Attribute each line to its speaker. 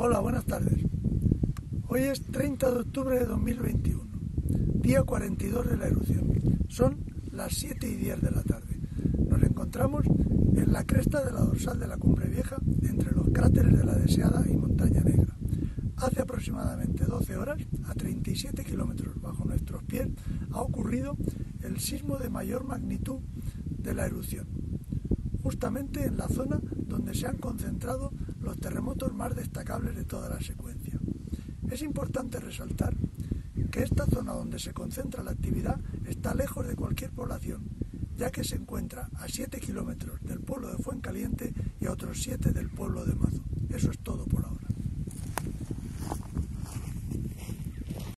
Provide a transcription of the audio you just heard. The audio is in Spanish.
Speaker 1: Hola, buenas tardes. Hoy es 30 de octubre de 2021, día 42 de la erupción. Son las 7 y 10 de la tarde. Nos encontramos en la cresta de la dorsal de la Cumbre Vieja, entre los cráteres de la Deseada y Montaña Negra. Hace aproximadamente 12 horas, a 37 kilómetros bajo nuestros pies, ha ocurrido el sismo de mayor magnitud de la erupción, justamente en la zona donde se han concentrado los terremotos más destacables de toda la secuencia. Es importante resaltar que esta zona donde se concentra la actividad está lejos de cualquier población, ya que se encuentra a 7 kilómetros del pueblo de Fuencaliente y a otros 7 del pueblo de Mazo. Eso es.